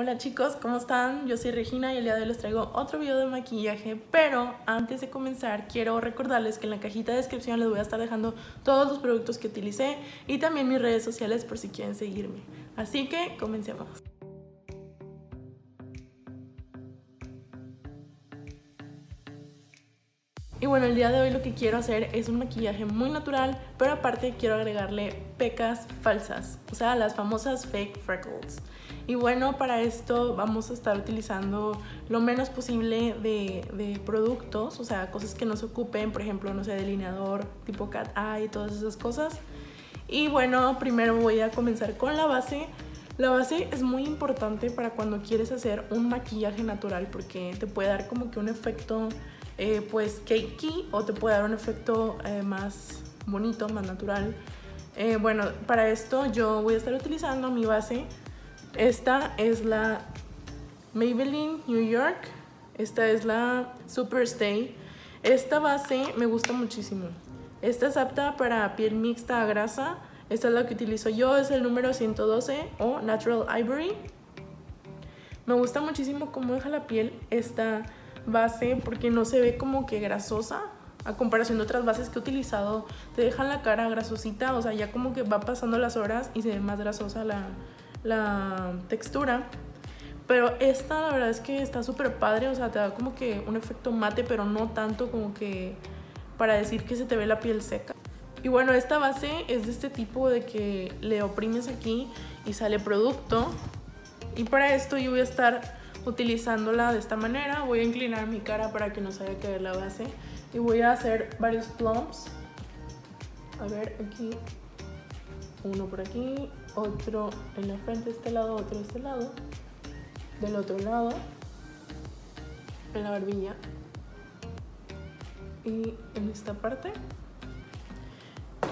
Hola chicos, ¿cómo están? Yo soy Regina y el día de hoy les traigo otro video de maquillaje, pero antes de comenzar quiero recordarles que en la cajita de descripción les voy a estar dejando todos los productos que utilicé y también mis redes sociales por si quieren seguirme. Así que comencemos. Y bueno, el día de hoy lo que quiero hacer es un maquillaje muy natural, pero aparte quiero agregarle pecas falsas, o sea, las famosas fake freckles. Y bueno, para esto vamos a estar utilizando lo menos posible de, productos, o sea, cosas que no se ocupen, por ejemplo, no sé, delineador tipo cat eye todas esas cosas. Y bueno, primero voy a comenzar con la base. La base es muy importante para cuando quieres hacer un maquillaje natural porque te puede dar como que un efecto eh, pues cakey o te puede dar un efecto eh, más bonito, más natural. Eh, bueno, para esto yo voy a estar utilizando mi base. Esta es la Maybelline New York. Esta es la Super Stay. Esta base me gusta muchísimo. Esta es apta para piel mixta a grasa. Esta es la que utilizo yo, es el número 112 o Natural Ivory. Me gusta muchísimo cómo deja la piel esta base porque no se ve como que grasosa a comparación de otras bases que he utilizado te dejan la cara grasosita o sea ya como que va pasando las horas y se ve más grasosa la, la textura pero esta la verdad es que está súper padre o sea te da como que un efecto mate pero no tanto como que para decir que se te ve la piel seca y bueno esta base es de este tipo de que le oprimes aquí y sale producto y para esto yo voy a estar utilizándola de esta manera. Voy a inclinar mi cara para que no se vaya a caer la base. Y voy a hacer varios plumps. A ver, aquí. Uno por aquí, otro en la frente de este lado, otro de este lado. Del otro lado. En la barbilla. Y en esta parte.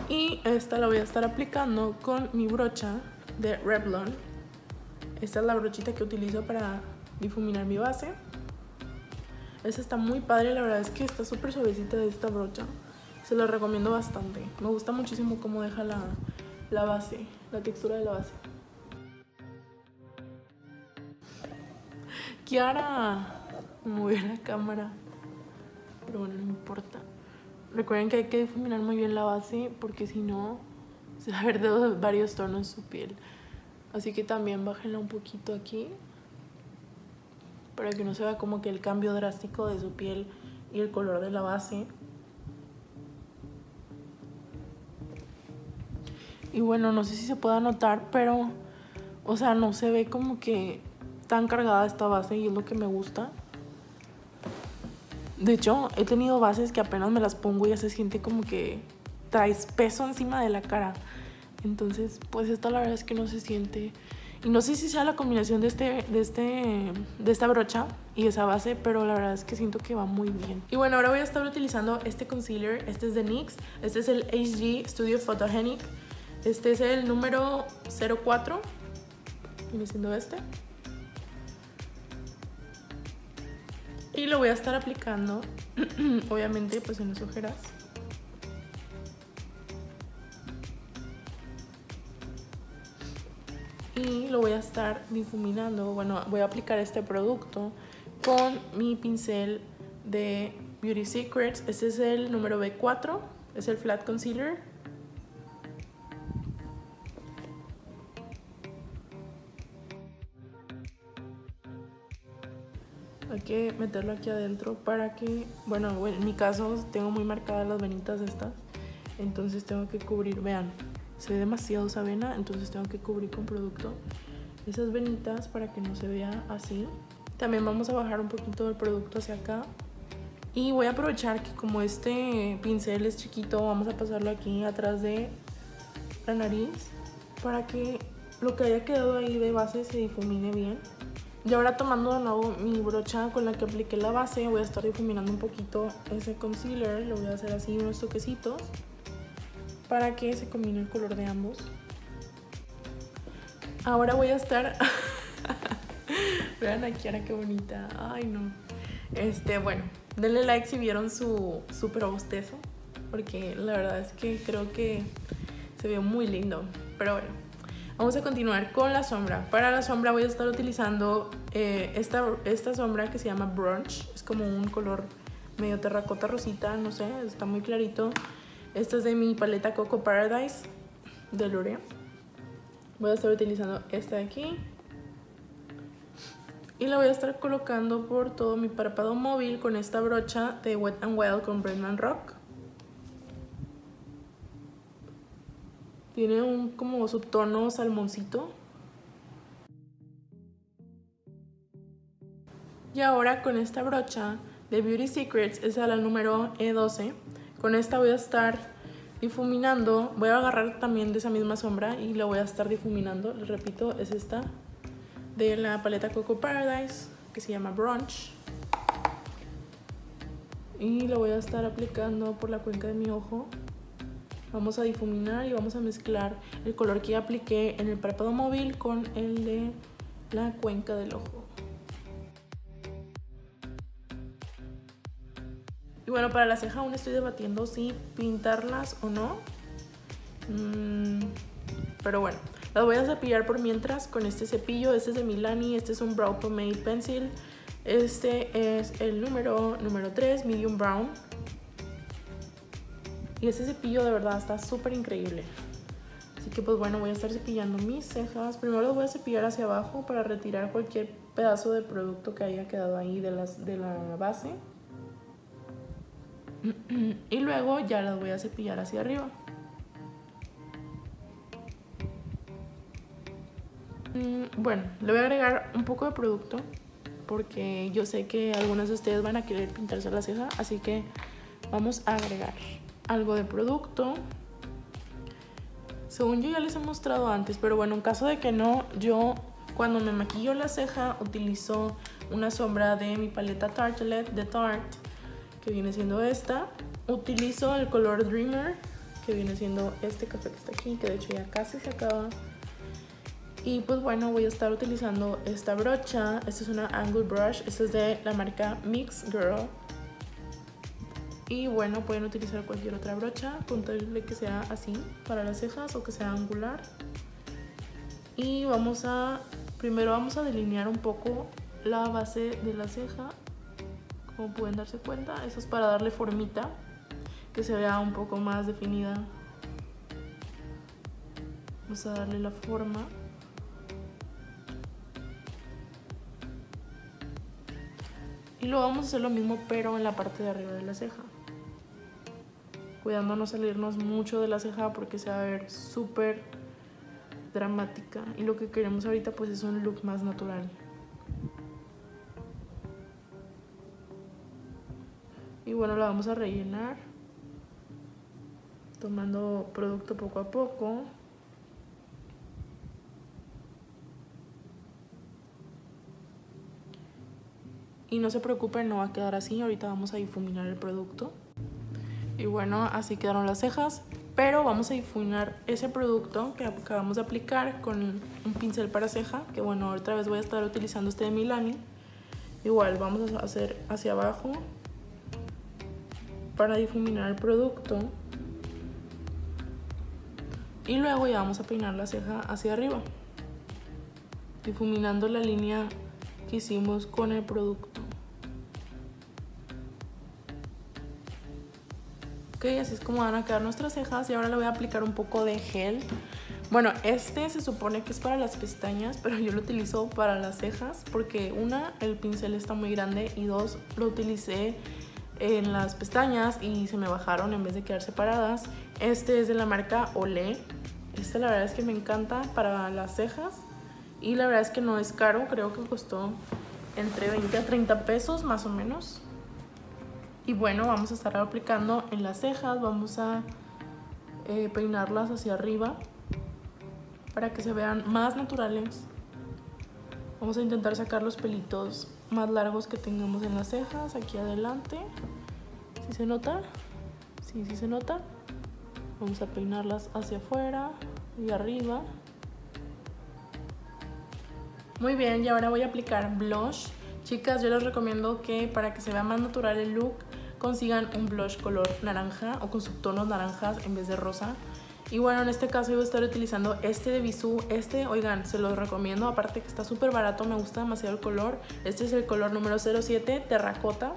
Y esta la voy a estar aplicando con mi brocha de Revlon. Esta es la brochita que utilizo para difuminar mi base. Esta está muy padre, la verdad es que está súper suavecita de esta brocha. Se la recomiendo bastante. Me gusta muchísimo cómo deja la, la base, la textura de la base. Kiara, movió la cámara. Pero bueno, no importa. Recuerden que hay que difuminar muy bien la base porque si no se va a ver de varios tonos su piel. Así que también bájenla un poquito aquí para que no se vea como que el cambio drástico de su piel y el color de la base. Y bueno, no sé si se pueda notar, pero, o sea, no se ve como que tan cargada esta base y es lo que me gusta. De hecho, he tenido bases que apenas me las pongo y ya se siente como que traes peso encima de la cara. Entonces, pues esta la verdad es que no se siente y no sé si sea la combinación de, este, de, este, de esta brocha y esa base, pero la verdad es que siento que va muy bien. Y bueno, ahora voy a estar utilizando este concealer. Este es de NYX. Este es el HG Studio Photogenic. Este es el número 04. Viene siendo este. Y lo voy a estar aplicando, obviamente, pues en las ojeras. y lo voy a estar difuminando, bueno, voy a aplicar este producto con mi pincel de Beauty Secrets. Este es el número B4, es el Flat Concealer. Que meterlo aquí adentro para que, bueno, en mi caso tengo muy marcadas las venitas estas, entonces tengo que cubrir, vean, se ve demasiado esa vena, entonces tengo que cubrir con producto esas venitas para que no se vea así. También vamos a bajar un poquito el producto hacia acá. Y voy a aprovechar que como este pincel es chiquito, vamos a pasarlo aquí atrás de la nariz para que lo que haya quedado ahí de base se difumine bien. Y ahora tomando de nuevo mi brocha con la que apliqué la base, voy a estar difuminando un poquito ese concealer. Lo voy a hacer así unos toquecitos para que se combine el color de ambos. Ahora voy a estar... Vean aquí, ahora qué bonita. Ay, no. Este, bueno, denle like si vieron su super bostezo. Porque la verdad es que creo que se vio muy lindo. Pero bueno, Vamos a continuar con la sombra. Para la sombra voy a estar utilizando eh, esta, esta sombra que se llama Brunch. Es como un color medio terracota rosita, no sé, está muy clarito. Esta es de mi paleta Coco Paradise de L'Oreal. Voy a estar utilizando esta de aquí. Y la voy a estar colocando por todo mi párpado móvil con esta brocha de Wet n Wild con Brendan Rock. Tiene un como subtono salmoncito. Y ahora con esta brocha de Beauty Secrets, es la número E12. Con esta voy a estar difuminando. Voy a agarrar también de esa misma sombra y la voy a estar difuminando. Les repito, es esta de la paleta Coco Paradise que se llama Brunch. Y la voy a estar aplicando por la cuenca de mi ojo. Vamos a difuminar y vamos a mezclar el color que apliqué en el párpado móvil con el de la cuenca del ojo. Y bueno, para la ceja aún estoy debatiendo si pintarlas o no. Mm, pero bueno, las voy a cepillar por mientras con este cepillo. Este es de Milani, este es un Brow Pomade Pencil. Este es el número, número 3, Medium Brown. Y ese cepillo de verdad está súper increíble. Así que pues bueno, voy a estar cepillando mis cejas. Primero los voy a cepillar hacia abajo para retirar cualquier pedazo de producto que haya quedado ahí de, las, de la base. Y luego ya las voy a cepillar hacia arriba. Mm, bueno, le voy a agregar un poco de producto porque yo sé que algunos de ustedes van a querer pintarse la ceja, así que vamos a agregar algo de producto. Según yo ya les he mostrado antes, pero bueno, en caso de que no, yo cuando me maquillo la ceja utilizo una sombra de mi paleta Tartelette de Tarte, que viene siendo esta. Utilizo el color Dreamer, que viene siendo este café que está aquí, que de hecho ya casi se acaba. Y pues bueno, voy a estar utilizando esta brocha. Esta es una Angle Brush. Esta es de la marca Mix Girl. Y bueno, pueden utilizar cualquier otra brocha, con que sea así para las cejas o que sea angular. Y vamos a, primero vamos a delinear un poco la base de la ceja. Como pueden darse cuenta, eso es para darle formita, que se vea un poco más definida. Vamos a darle la forma. Y luego vamos a hacer lo mismo pero en la parte de arriba de la ceja cuidando no salirnos mucho de la ceja porque se va a ver súper dramática y lo que queremos ahorita pues es un look más natural. Y bueno, la vamos a rellenar tomando producto poco a poco. Y no se preocupen, no va a quedar así, ahorita vamos a difuminar el producto. Y bueno, así quedaron las cejas. Pero vamos a difuminar ese producto que acabamos de aplicar con un pincel para ceja. Que bueno, otra vez voy a estar utilizando este de Milani. Igual vamos a hacer hacia abajo para difuminar el producto. Y luego ya vamos a peinar la ceja hacia arriba. Difuminando la línea que hicimos con el producto. Ok, así es como van a quedar nuestras cejas y ahora le voy a aplicar un poco de gel. Bueno, este se supone que es para las pestañas, pero yo lo utilizo para las cejas porque una, el pincel está muy grande y dos, lo utilicé en las pestañas y se me bajaron en vez de quedar separadas. Este es de la marca Olé. Este la verdad es que me encanta para las cejas y la verdad es que no es caro, creo que costó entre 20 a 30 pesos más o menos. Y bueno, vamos a estar aplicando en las cejas, vamos a eh, peinarlas hacia arriba para que se vean más naturales. Vamos a intentar sacar los pelitos más largos que tengamos en las cejas, aquí adelante. ¿Sí se nota? Sí, sí se nota. Vamos a peinarlas hacia afuera y arriba. Muy bien, y ahora voy a aplicar blush. Chicas, yo les recomiendo que para que se vea más natural el look, consigan un blush color naranja o con subtonos naranjas en vez de rosa. Y bueno, en este caso yo voy a estar utilizando este de Bisú. Este, oigan, se los recomiendo. Aparte que está súper barato, me gusta demasiado el color. Este es el color número 07, terracota.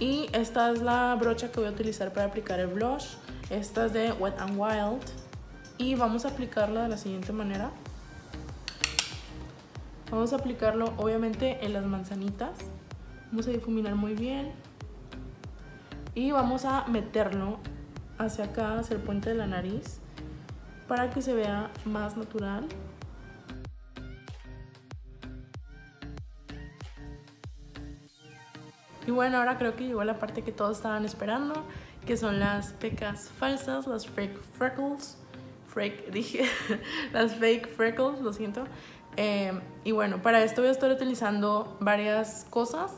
Y esta es la brocha que voy a utilizar para aplicar el blush. Esta es de Wet n Wild. Y vamos a aplicarla de la siguiente manera. Vamos a aplicarlo obviamente en las manzanitas. Vamos a difuminar muy bien. Y vamos a meterlo hacia acá, hacia el puente de la nariz, para que se vea más natural. Y bueno, ahora creo que llegó la parte que todos estaban esperando, que son las pecas falsas, las fake freckles. Fake, dije, las fake freckles, lo siento. Eh, y bueno, para esto voy a estar utilizando varias cosas.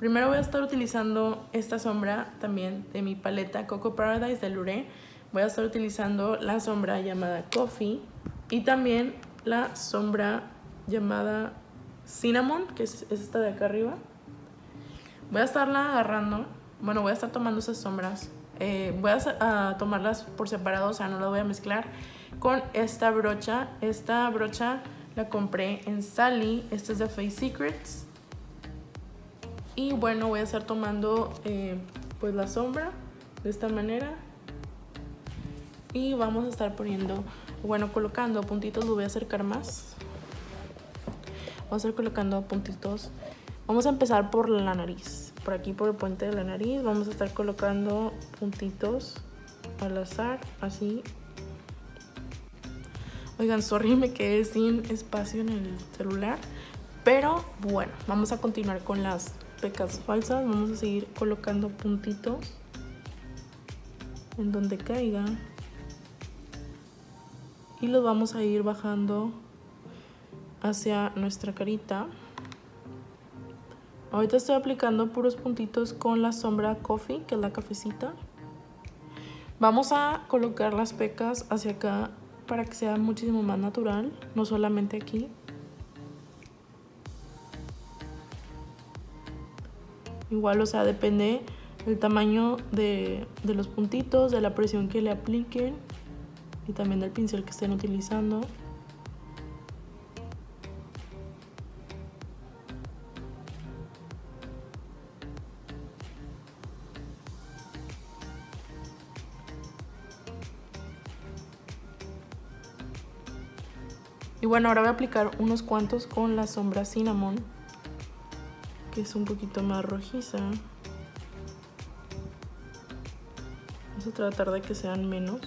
Primero voy a estar utilizando esta sombra también de mi paleta Coco Paradise de Lure. Voy a estar utilizando la sombra llamada Coffee y también la sombra llamada Cinnamon, que es, esta de acá arriba. Voy a estarla agarrando, bueno, voy a estar tomando esas sombras. Eh, voy a, tomarlas por separado, o sea, no las voy a mezclar con esta brocha. Esta brocha la compré en Sally, esta es de Face Secrets. Y bueno, voy a estar tomando eh, pues la sombra de esta manera. Y vamos a estar poniendo, bueno, colocando puntitos, lo voy a acercar más. Vamos a estar colocando puntitos. Vamos a empezar por la nariz. Por aquí, por el puente de la nariz, vamos a estar colocando puntitos al azar, así. Oigan, sorry, me quedé sin espacio en el celular. Pero bueno, vamos a continuar con las pecas falsas vamos a seguir colocando puntitos en donde caiga. Y los vamos a ir bajando hacia nuestra carita. Ahorita estoy aplicando puros puntitos con la sombra coffee que es la cafecita. Vamos a colocar las pecas hacia acá para que sea muchísimo más natural no solamente aquí Igual, o sea, depende del tamaño de, los puntitos, de la presión que le apliquen y también del pincel que estén utilizando. Y bueno, ahora voy a aplicar unos cuantos con la sombra Cinnamon que es un poquito más rojiza. Vamos a tratar de que sean menos.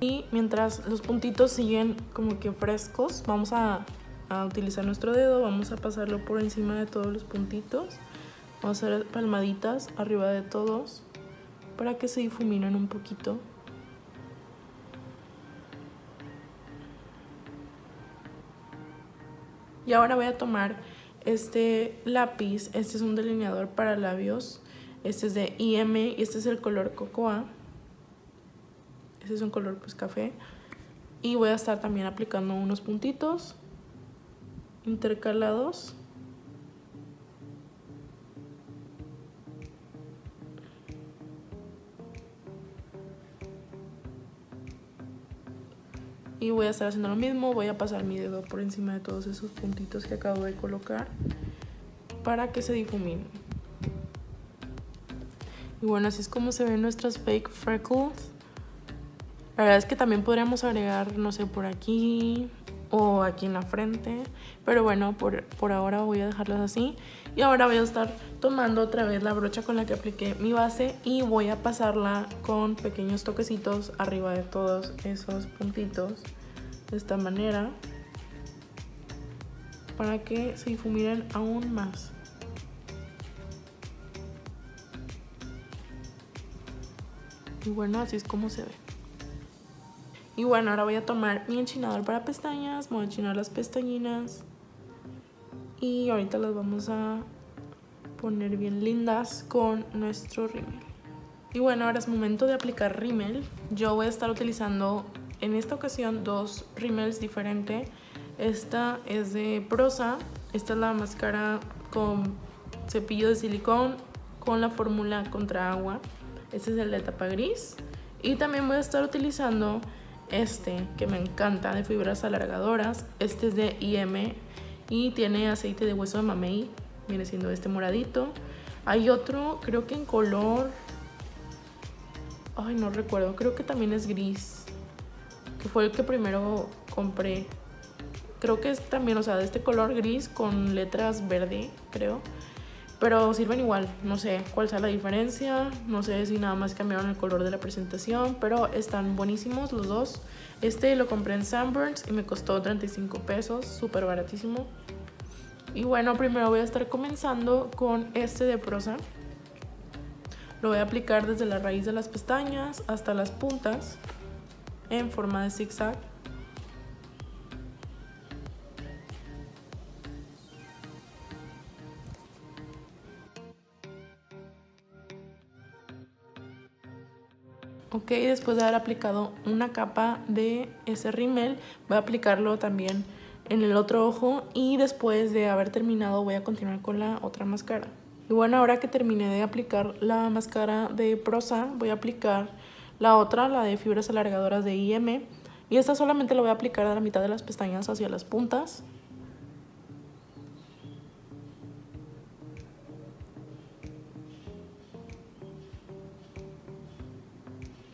Y mientras los puntitos siguen como que frescos, vamos a, a utilizar nuestro dedo, vamos a pasarlo por encima de todos los puntitos. A hacer palmaditas arriba de todos para que se difuminen un poquito. Y ahora voy a tomar este lápiz, este es un delineador para labios, este es de IM y este es el color Cocoa. Este es un color pues café. Y voy a estar también aplicando unos puntitos intercalados. Voy a estar haciendo lo mismo voy a pasar mi dedo por encima de todos esos puntitos que acabo de colocar para que se difuminen y bueno así es como se ven nuestras fake freckles. La verdad es que también podríamos agregar no sé por aquí o aquí en la frente pero bueno por, por ahora voy a dejarlas así. Y ahora voy a estar tomando otra vez la brocha con la que apliqué mi base y voy a pasarla con pequeños toquecitos arriba de todos esos puntitos de esta manera para que se difuminen aún más. Y bueno, así es como se ve. Y bueno, ahora voy a tomar mi enchinador para pestañas, voy a enchinar las pestañinas y ahorita las vamos a poner bien lindas con nuestro rímel. Y bueno, ahora es momento de aplicar rímel. Yo voy a estar utilizando en esta ocasión dos rímels diferentes. Esta es de Prosa. Esta es la máscara con cepillo de silicón con la fórmula contra agua. Este es el de tapa gris. Y también voy a estar utilizando este que me encanta de fibras alargadoras. Este es de IM y tiene aceite de hueso de mamey. Viene siendo este moradito. Hay otro, creo que en color... Ay, no recuerdo. Creo que también es gris. Que fue el que primero compré. Creo que es también, o sea, de este color gris con letras verde, creo. Pero sirven igual, no sé cuál sea la diferencia, no sé si nada más cambiaron el color de la presentación, pero están buenísimos los dos. Este lo compré en Sunburns y me costó 35 pesos, súper baratísimo. Y bueno, primero voy a estar comenzando con este de prosa. Lo voy a aplicar desde la raíz de las pestañas hasta las puntas en forma de zigzag. Ok, después de haber aplicado una capa de ese rímel, voy a aplicarlo también en el otro ojo y después de haber terminado voy a continuar con la otra máscara. Y bueno, ahora que terminé de aplicar la máscara de prosa, voy a aplicar la otra, la de fibras alargadoras de IM. Y esta solamente la voy a aplicar a la mitad de las pestañas hacia las puntas.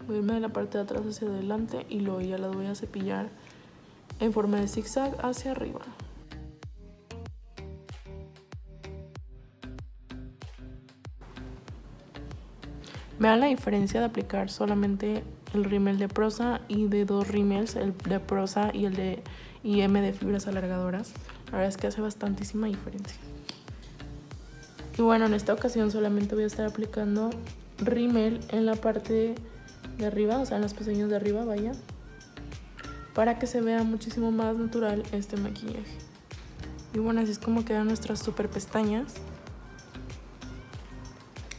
Voy a irme de la parte de atrás hacia adelante y luego ya las voy a cepillar en forma de zigzag hacia arriba. Vean la diferencia de aplicar solamente el rímel de prosa y de dos rímels, el de prosa y el de IM de fibras alargadoras. La verdad es que hace bastantísima diferencia. Y bueno, en esta ocasión solamente voy a estar aplicando rímel en la parte de arriba, o sea, en las pestañas de arriba, vaya, para que se vea muchísimo más natural este maquillaje. Y bueno, así es como quedan nuestras super pestañas.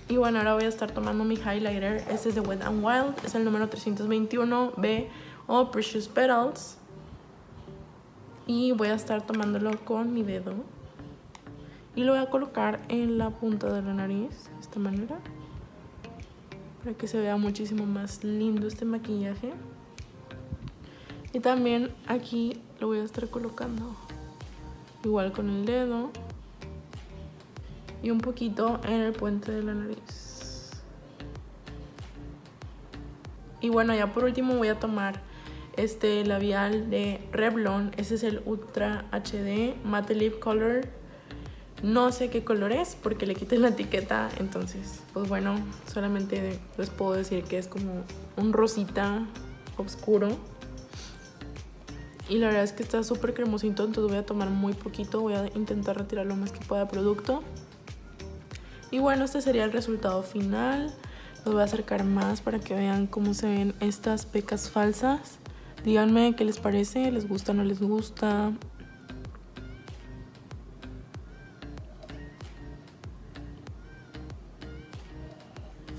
Y bueno, ahora voy a estar tomando mi highlighter. Este es de Wet n Wild, es el número 321B o Precious Petals. Y voy a estar tomándolo con mi dedo. Y lo voy a colocar en la punta de la nariz, de esta manera. Para que se vea muchísimo más lindo este maquillaje. Y también aquí lo voy a estar colocando igual con el dedo y un poquito en el puente de la nariz. Y bueno, ya por último voy a tomar este labial de Revlon. Ese es el Ultra HD Matte Lip Color. No sé qué color es porque le quité la etiqueta. Entonces, pues bueno, solamente les puedo decir que es como un rosita oscuro. Y la verdad es que está súper cremosito, entonces voy a tomar muy poquito. Voy a intentar retirar lo más que pueda producto. Y bueno, este sería el resultado final. Los voy a acercar más para que vean cómo se ven estas pecas falsas. Díganme qué les parece, les gusta o no les gusta.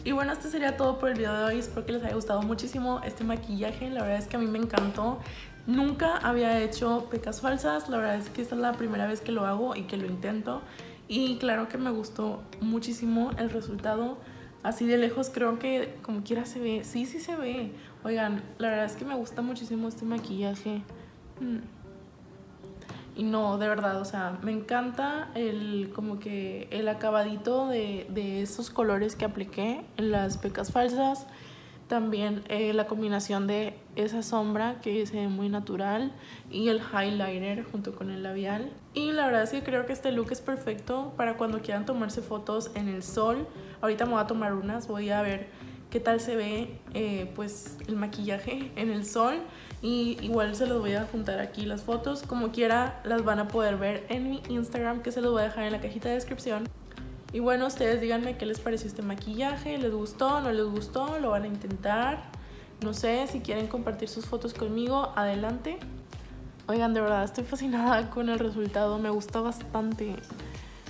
Y bueno, este sería todo por el video de hoy. Espero que les haya gustado muchísimo este maquillaje. La verdad es que a mí me encantó. Nunca había hecho pecas falsas. La verdad es que esta es la primera vez que lo hago y que lo intento. Y claro que me gustó muchísimo el resultado. Así de lejos creo que como quiera se ve. Sí, sí se ve. Oigan, la verdad es que me gusta muchísimo este maquillaje. Mm. Y no, de verdad, o sea, me encanta el como que el acabadito de, de esos colores que apliqué en las pecas falsas. También eh, la combinación de esa sombra que se ve muy natural y el highlighter junto con el labial. Y la verdad es que creo que este look es perfecto para cuando quieran tomarse fotos en el sol. Ahorita me voy a tomar unas, voy a ver qué tal se ve eh, pues el maquillaje en el sol. Y igual se los voy a juntar aquí las fotos. Como quiera las van a poder ver en mi Instagram que se los voy a dejar en la cajita de descripción. Y bueno, ustedes díganme qué les pareció este maquillaje, ¿les gustó, no les gustó? ¿Lo van a intentar? No sé, si quieren compartir sus fotos conmigo, adelante. Oigan, de verdad, estoy fascinada con el resultado, me gusta bastante.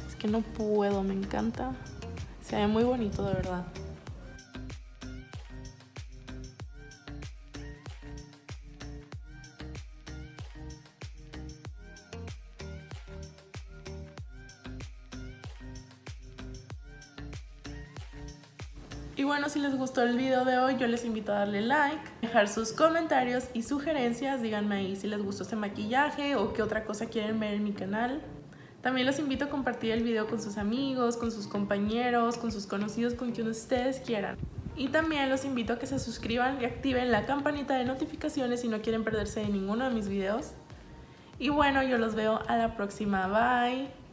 Es que no puedo, me encanta. Se ve muy bonito, de verdad. Y bueno, si les gustó el video de hoy, yo les invito a darle like, dejar sus comentarios y sugerencias. Díganme ahí si les gustó este maquillaje o qué otra cosa quieren ver en mi canal. También los invito a compartir el video con sus amigos, con sus compañeros, con sus conocidos, con quien ustedes quieran. Y también los invito a que se suscriban y activen la campanita de notificaciones si no quieren perderse de ninguno de mis videos. Y bueno, yo los veo a la próxima. Bye.